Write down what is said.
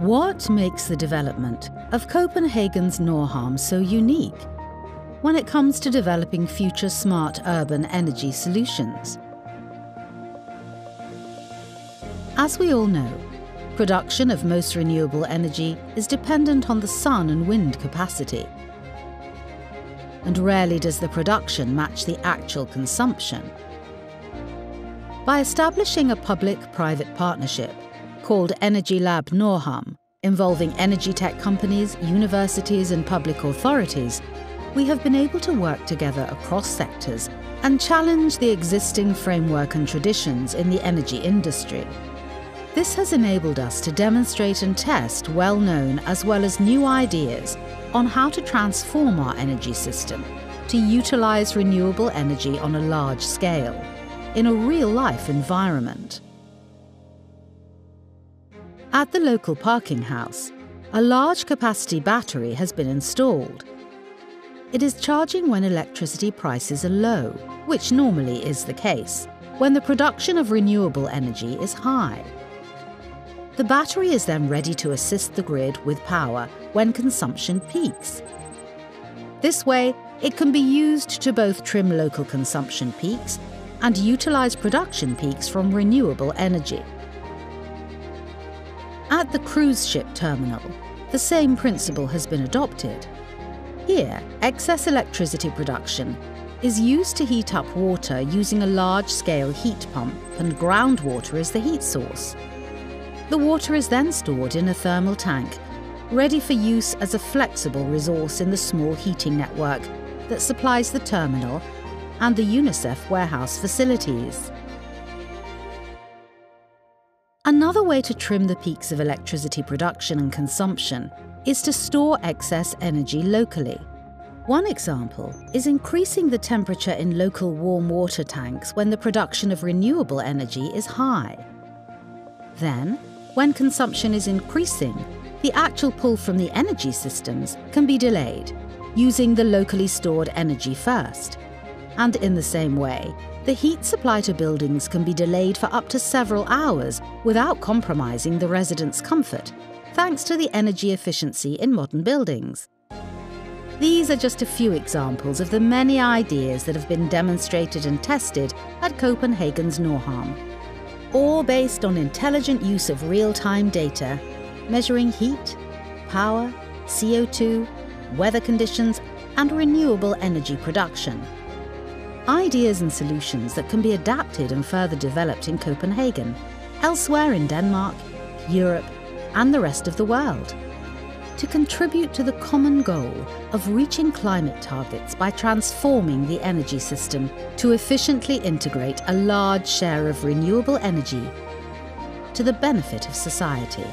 What makes the development of Copenhagen's Nordhavn so unique when it comes to developing future smart urban energy solutions? As we all know, production of most renewable energy is dependent on the sun and wind capacity. And rarely does the production match the actual consumption. By establishing a public-private partnership called Energy Lab Nordhavn, involving energy tech companies, universities and public authorities, we have been able to work together across sectors and challenge the existing framework and traditions in the energy industry. This has enabled us to demonstrate and test well-known as well as new ideas on how to transform our energy system to utilise renewable energy on a large scale, in a real-life environment. At the local parking house, a large capacity battery has been installed. It is charging when electricity prices are low, which normally is the case, when the production of renewable energy is high. The battery is then ready to assist the grid with power when consumption peaks. This way, it can be used to both trim local consumption peaks and utilise production peaks from renewable energy. At the cruise ship terminal, the same principle has been adopted. Here, excess electricity production is used to heat up water using a large-scale heat pump and groundwater is the heat source. The water is then stored in a thermal tank, ready for use as a flexible resource in the small heating network that supplies the terminal and the UNICEF warehouse facilities. Another way to trim the peaks of electricity production and consumption is to store excess energy locally. One example is increasing the temperature in local warm water tanks when the production of renewable energy is high. Then, when consumption is increasing, the actual pull from the energy systems can be delayed, using the locally stored energy first. And in the same way, the heat supply to buildings can be delayed for up to several hours without compromising the residents' comfort, thanks to the energy efficiency in modern buildings. These are just a few examples of the many ideas that have been demonstrated and tested at Copenhagen's Nordhavn all based on intelligent use of real-time data, measuring heat, power, CO2, weather conditions, and renewable energy production. Ideas and solutions that can be adapted and further developed in Copenhagen, elsewhere in Denmark, Europe, and the rest of the world to contribute to the common goal of reaching climate targets by transforming the energy system to efficiently integrate a large share of renewable energy to the benefit of society.